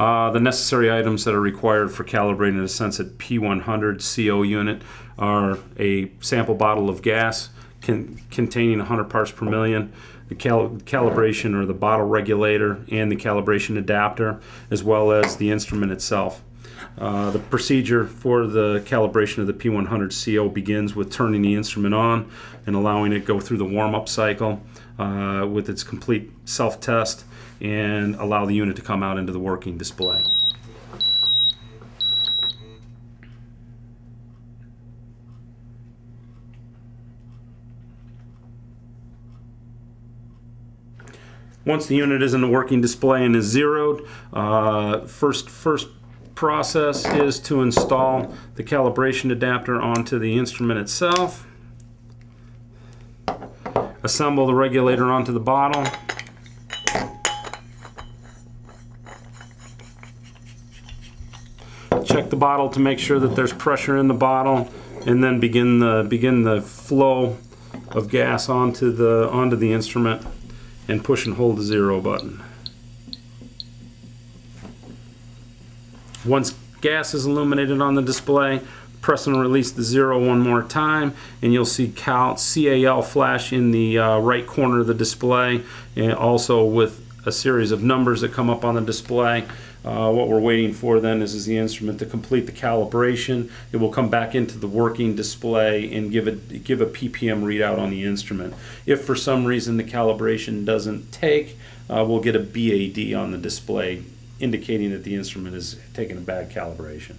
Uh, the necessary items that are required for calibrating a Sensit P100 CO unit are a sample bottle of gas con containing 100 parts per million, the cal calibration or the bottle regulator, and the calibration adapter, as well as the instrument itself. Uh, the procedure for the calibration of the P100 CO begins with turning the instrument on and allowing it go through the warm-up cycle uh, with its complete self-test and allow the unit to come out into the working display. Once the unit is in the working display and is zeroed, uh, first first process is to install the calibration adapter onto the instrument itself. Assemble the regulator onto the bottle. Check the bottle to make sure that there's pressure in the bottle and then begin the begin the flow of gas onto the onto the instrument and push and hold the zero button. Once gas is illuminated on the display, press and release the zero one more time and you'll see Cal CAL flash in the uh, right corner of the display and also with a series of numbers that come up on the display. Uh, what we're waiting for then is, is the instrument to complete the calibration. It will come back into the working display and give a, give a PPM readout on the instrument. If for some reason the calibration doesn't take, uh, we'll get a BAD on the display indicating that the instrument is taking a bad calibration.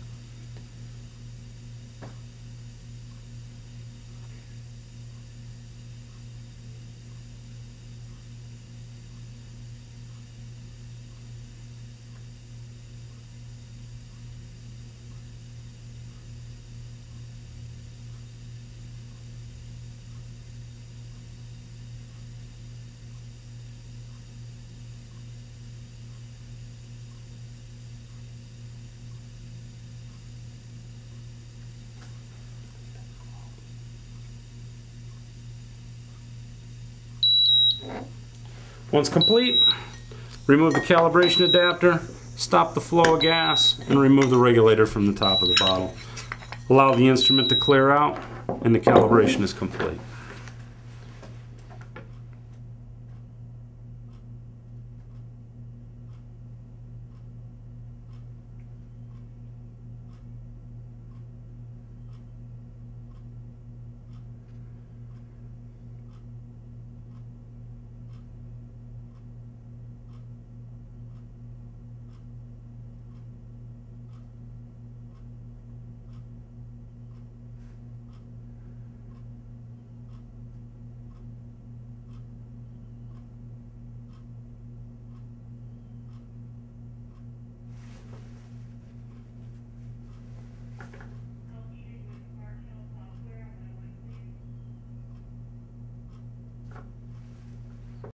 Once complete, remove the calibration adapter, stop the flow of gas, and remove the regulator from the top of the bottle. Allow the instrument to clear out, and the calibration is complete.